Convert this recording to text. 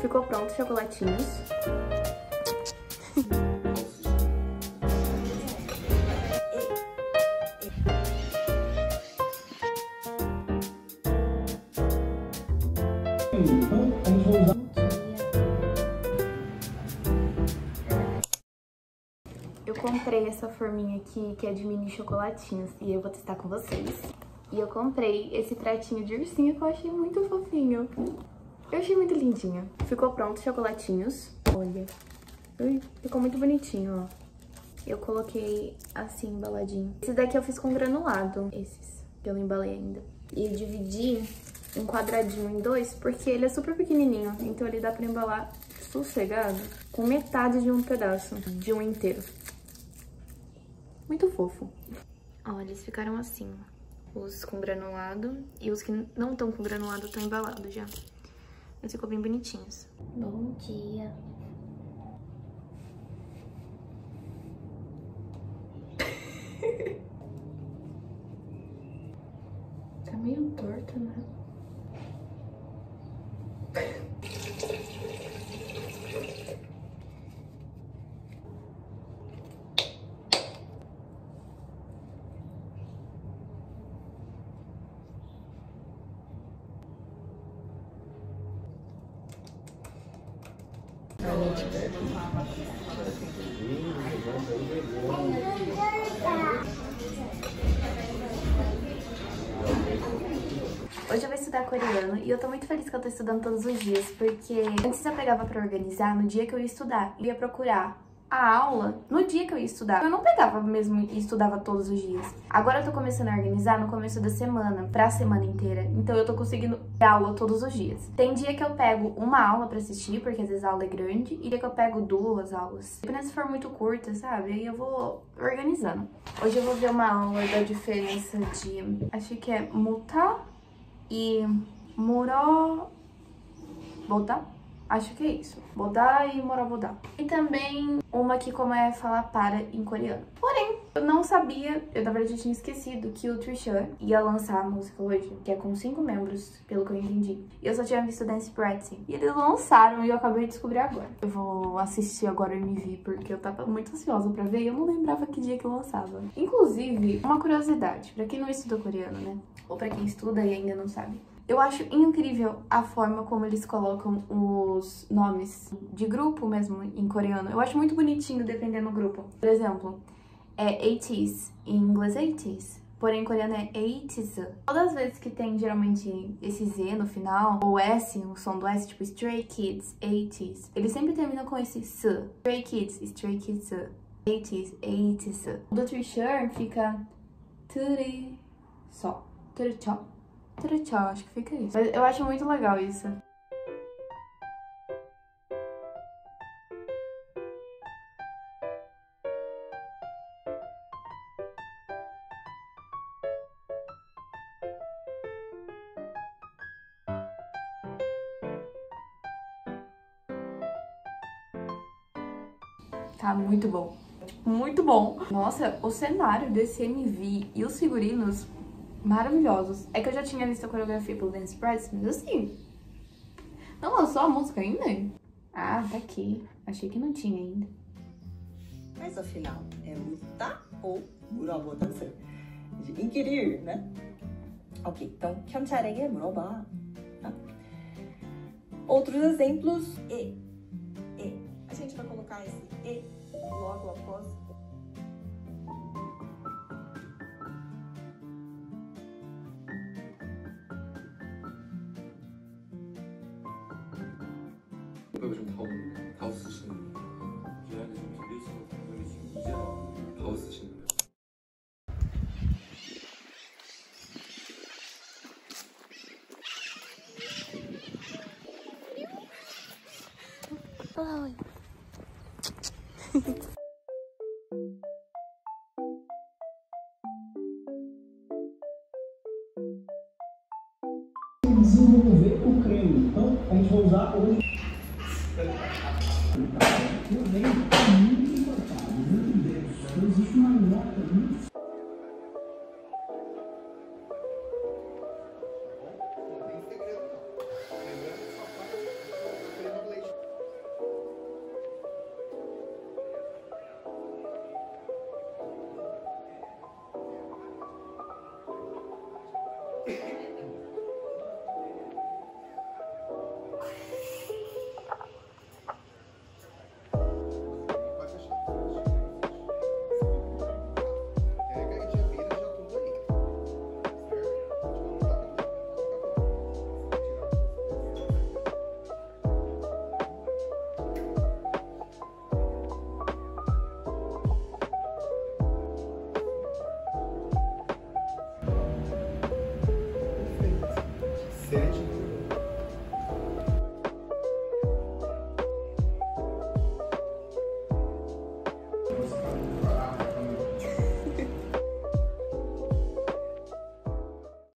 Ficou pronto, chocolatinhos. Eu comprei essa forminha aqui, que é de mini chocolatinhos, e eu vou testar com vocês. E eu comprei esse pratinho de ursinho que eu achei muito fofinho. Eu achei muito lindinho. Ficou pronto, chocolatinhos. Olha. Ui, ficou muito bonitinho, ó. Eu coloquei assim, embaladinho. Esse daqui eu fiz com granulado. Esses, que eu não embalei ainda. E dividi um quadradinho em dois, porque ele é super pequenininho. Então ele dá pra embalar sossegado com metade de um pedaço, de um inteiro. Muito fofo. Ó, eles ficaram assim, os com granulado e os que não estão com granulado estão embalados já. Mas ficou bem bonitinhos. Bom dia. tá meio torto, né? Hoje eu vou estudar coreano e eu tô muito feliz que eu tô estudando todos os dias, porque antes eu pegava pra organizar no dia que eu ia estudar. Eu ia procurar a aula no dia que eu ia estudar. Eu não pegava mesmo e estudava todos os dias. Agora eu tô começando a organizar no começo da semana, pra semana inteira. Então eu tô conseguindo ter aula todos os dias. Tem dia que eu pego uma aula pra assistir, porque às vezes a aula é grande, e dia que eu pego duas aulas. Dependendo se for muito curta, sabe? Aí eu vou organizando. Hoje eu vou ver uma aula da diferença de... Acho que é muta e moro... Botar? Acho que é isso. Bodá e morabodá. E também uma que como é falar para em coreano. Porém, eu não sabia, eu na verdade tinha esquecido que o Trishan ia lançar a música hoje, que é com cinco membros, pelo que eu entendi. E eu só tinha visto Dance Practicing. E eles lançaram e eu acabei de descobrir agora. Eu vou assistir agora o MV, porque eu tava muito ansiosa pra ver e eu não lembrava que dia que lançava. Inclusive, uma curiosidade, pra quem não estuda coreano, né? Ou pra quem estuda e ainda não sabe. Eu acho incrível a forma como eles colocam os nomes de grupo mesmo em coreano. Eu acho muito bonitinho dependendo do grupo. Por exemplo, é 80s, em inglês é 80s. Porém, em coreano é 80s. Todas as vezes que tem, geralmente, esse Z no final, ou S, o som do S, tipo Stray Kids, 80s, eles sempre terminam com esse S. Stray Kids, Stray Kids, 80s, 80s. O do Trisher fica Turi só. Turi. Tchau, acho que fica isso. Mas eu acho muito legal isso. Tá muito bom. Tipo, muito bom. Nossa, o cenário desse MV e os figurinos maravilhosos. É que eu já tinha visto a coreografia pelo Dance Press, mas assim... Não lançou a música ainda? Ah, tá aqui. Achei que não tinha ainda. Mas afinal, é lutar ou 물어보다는 de inquirir, né? Ok, então 현찰에게 물어봐. Tá? Outros exemplos, e, e. A gente vai colocar esse e logo 가좀 다운, 다우 쓰시는. 기한이 좀 빌리시는 분들이 지금 이제 다우 쓰시는 거 예요. desenvolver o creme. Então, a gente vai usar hoje. Eu venho muito importante, muito denso. Então, existe uma nota muito